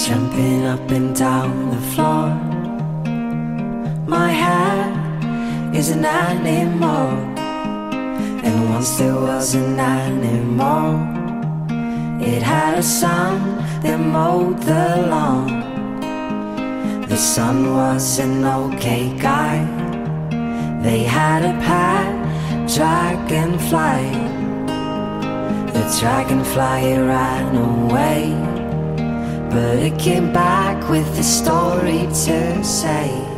Jumping up and down the floor My head isn't animal, And once there was an animal. It had a son that mowed the lawn. The son was an okay guy. They had a pet dragonfly. The dragonfly ran away, but it came back with a story to say.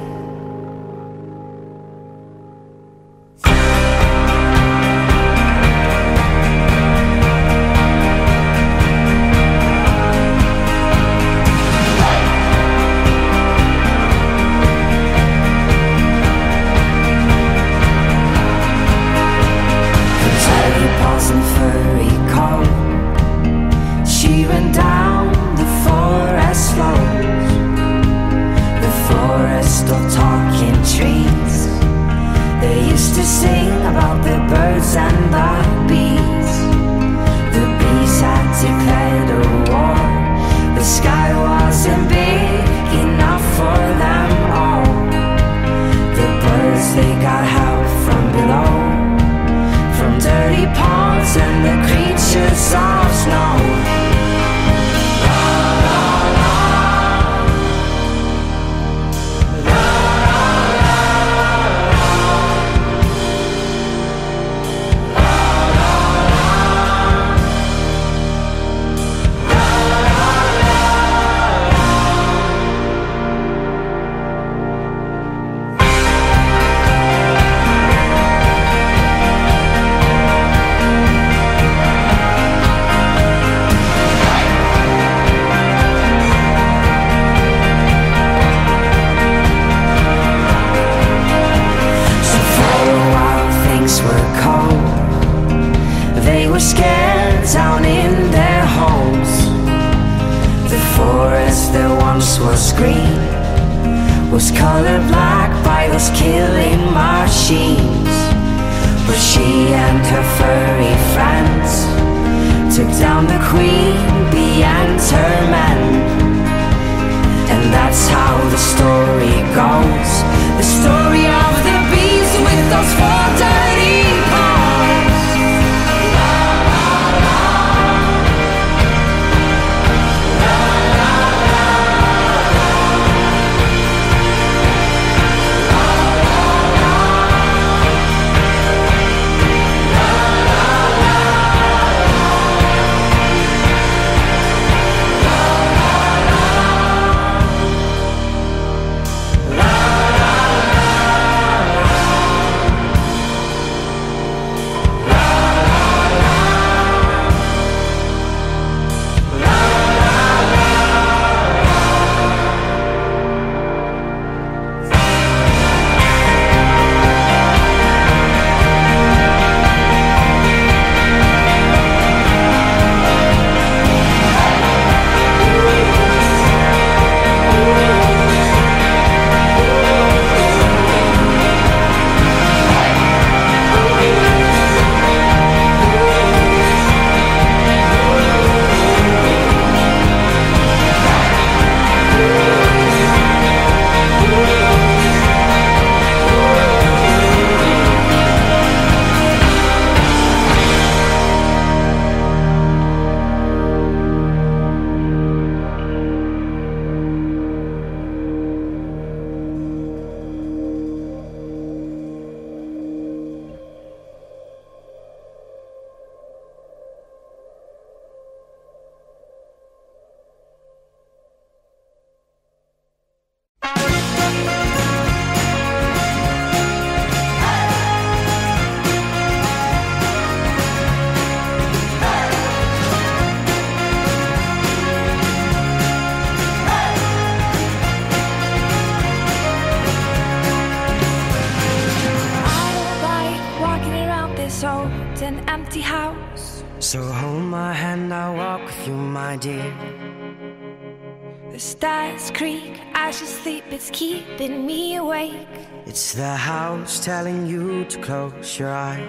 that's keeping me awake. It's the house telling you to close your eyes.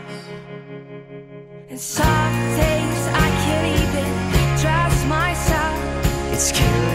And some days I can't even trust myself. It's killing.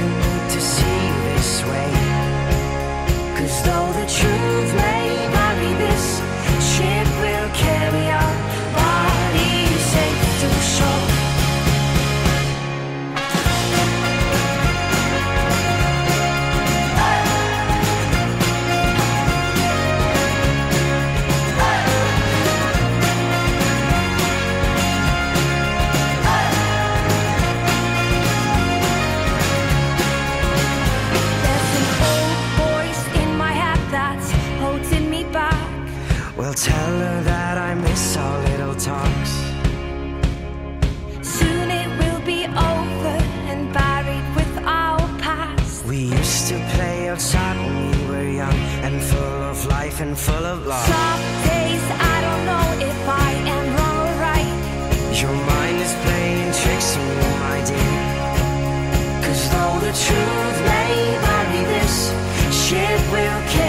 life and full of love. Some days I don't know if I am wrong or right. Your mind is playing tricks on you, my dear. Cause though the truth may vary, this shit will kill.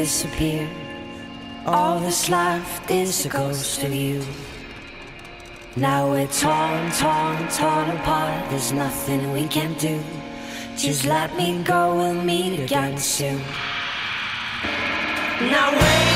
disappear. All that's left is a ghost of you. Now we're torn, torn, torn apart. There's nothing we can do. Just let me go, we'll meet again soon. Now wait.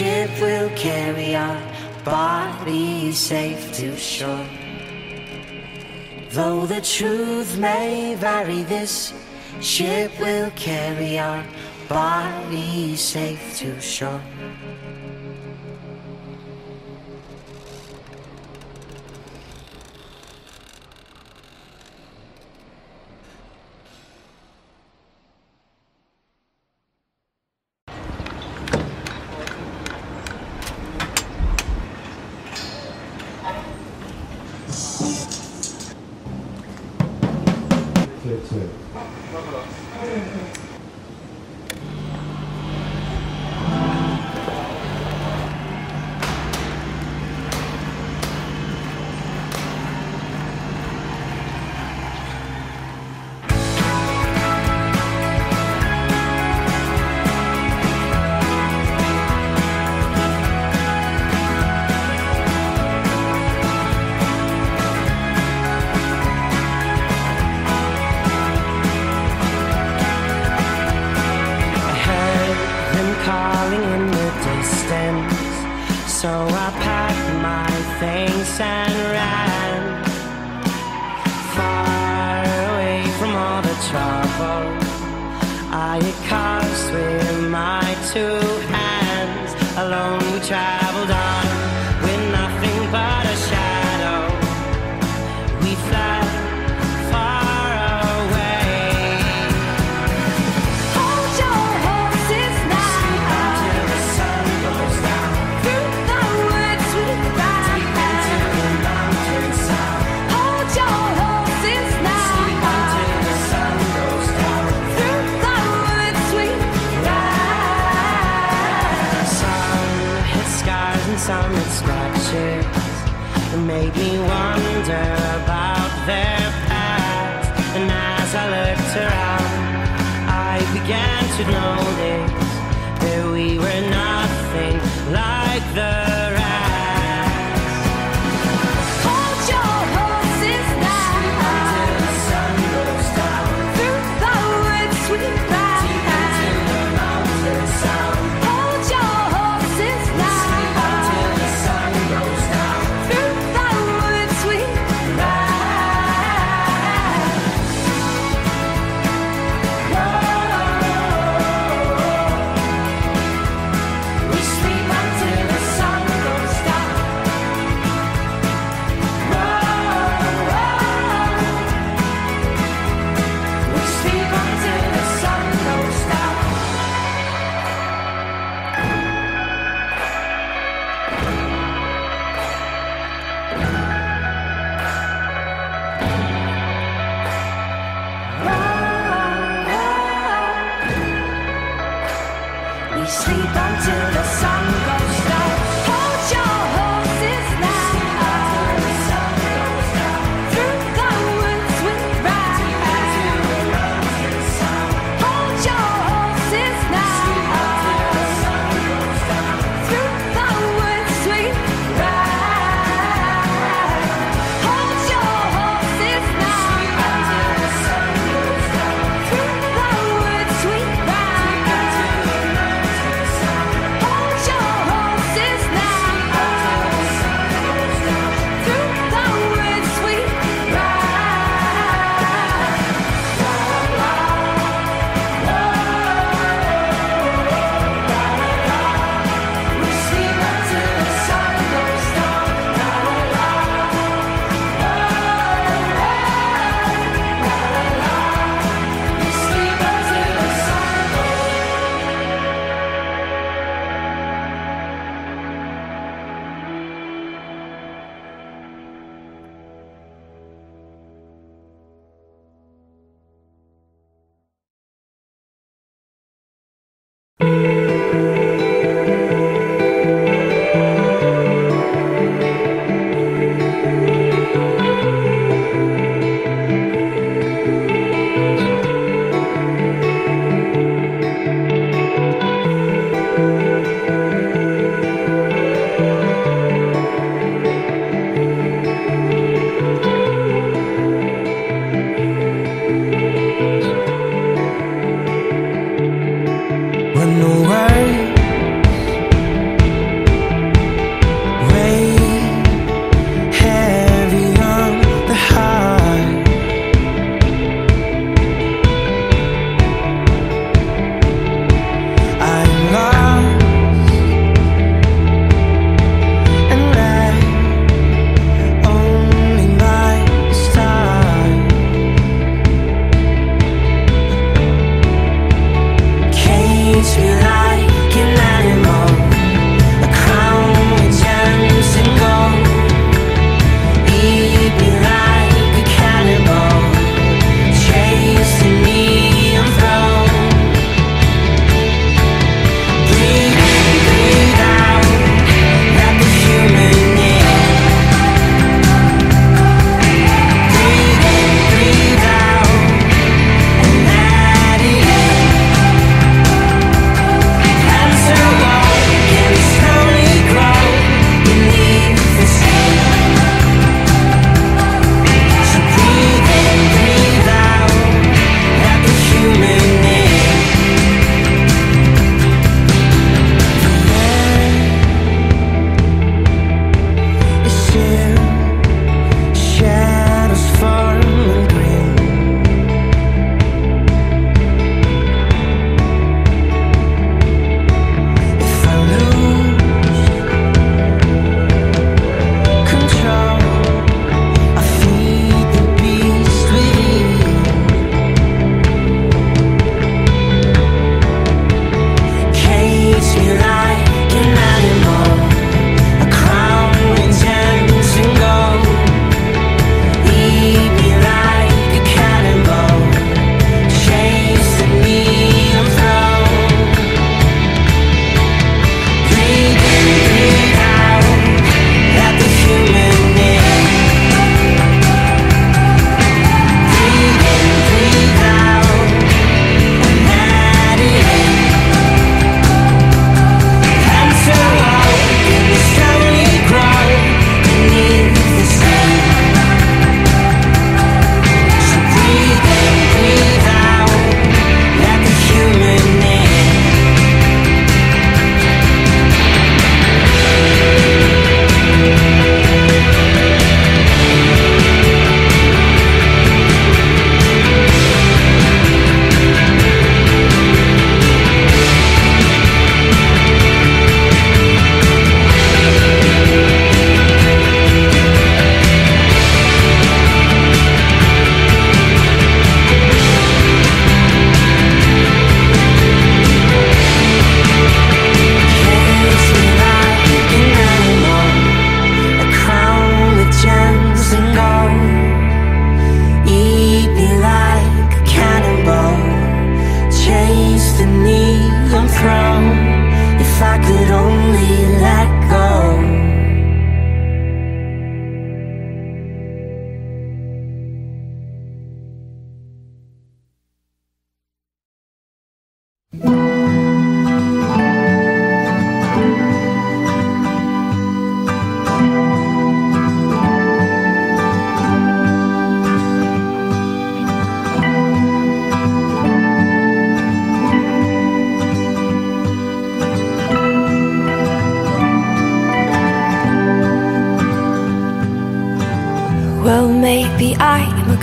ship will carry our bodies safe to shore. Though the truth may vary, this ship will carry our bodies safe to shore. wonder about their past. And as I looked around, I began to notice.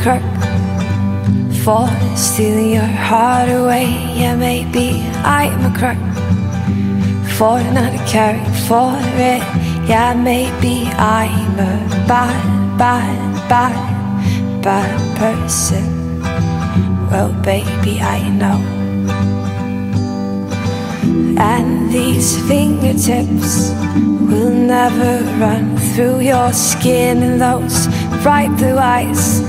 Crook for stealing your heart away. Yeah, maybe I'm a crook for not caring for it. Yeah, maybe I'm a bad, bad, bad, bad person. Well, baby, I know. And these fingertips will never run through your skin, and those bright blue eyes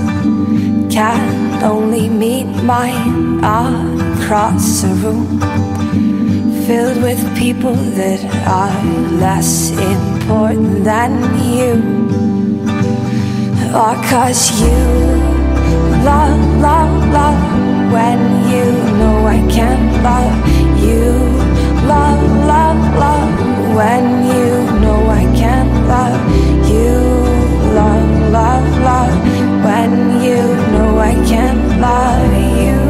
can only meet mine across a room filled with people that are less important than you. Or cause you love, love, love when you know I can't love you. Love, love, love when you know I can't love you. Love, love, love when you know I can't love you.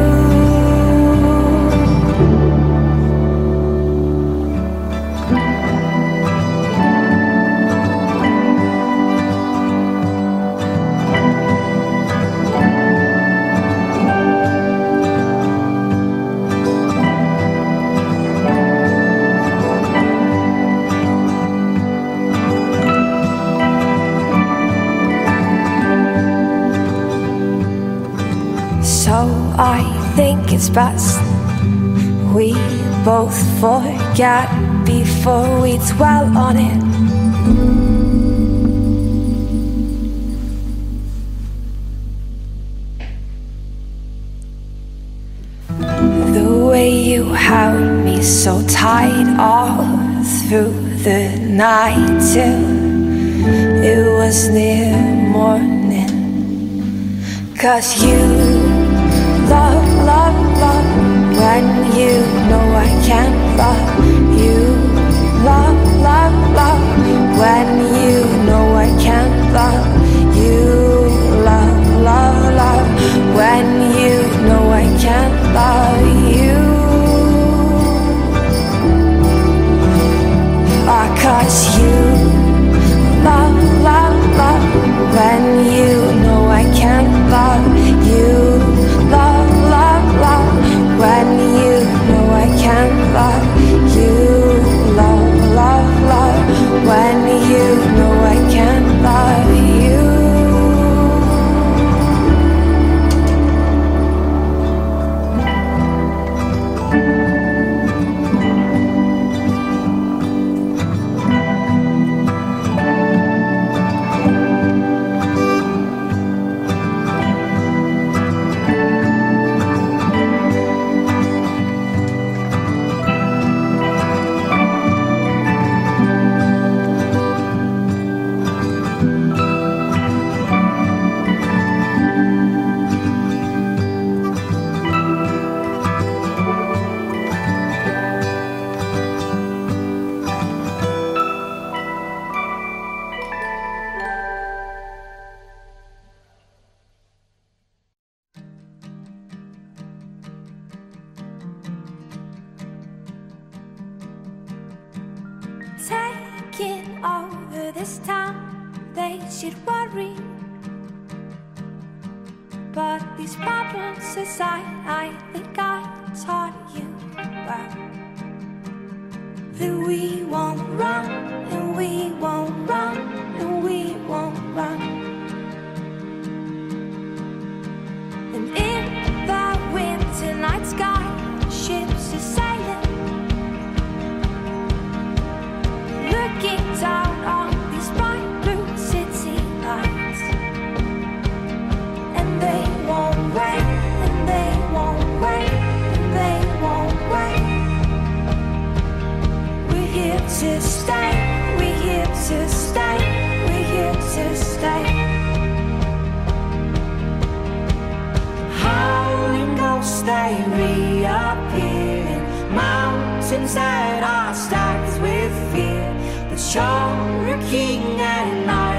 Best we both forget before we dwell on it. The way you held me so tight all through the night till it was near morning. Cause you love, love, love when you know I can't love you. Love, love, love when you know I can't love you. Love, love, love when you know I can't love you. Ah, cause you love, love, love when you know I can't love you when you know I can't love should worry. But these problems aside, I think I taught you well. That we won't run, and we won't run, and we won't run. And in the winter night sky, they reappear in mountains that are stacked with fear. But you're king and I'm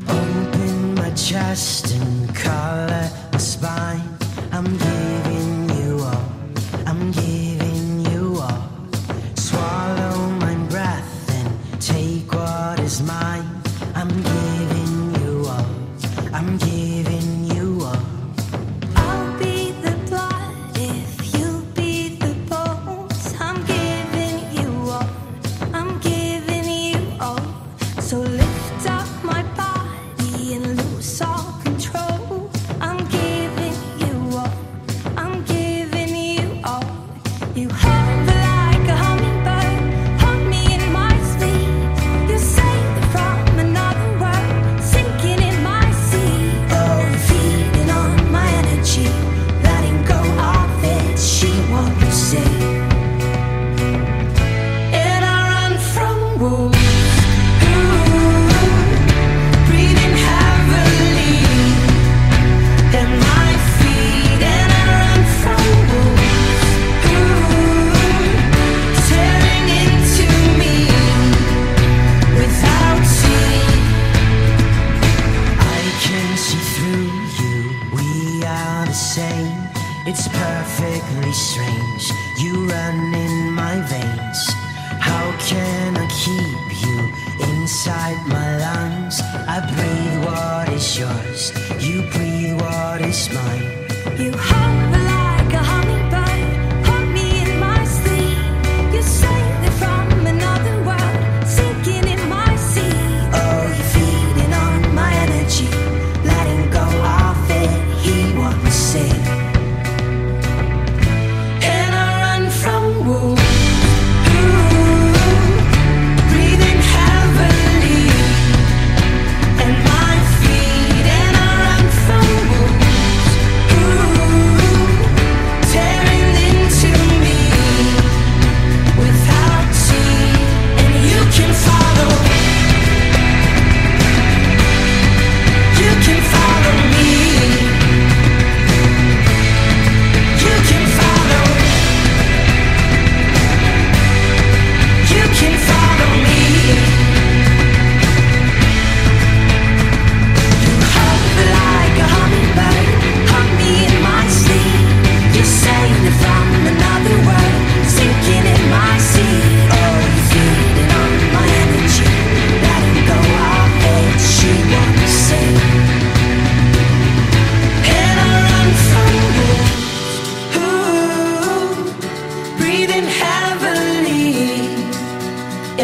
Open my chest and collar my spine. I'm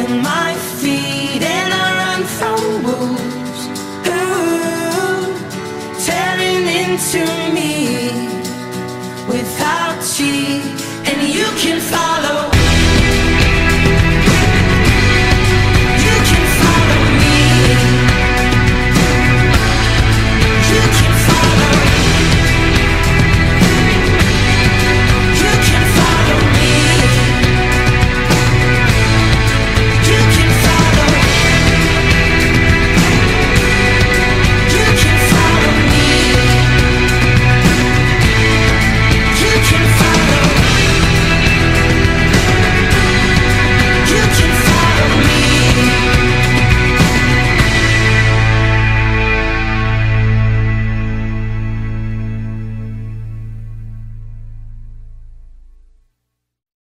my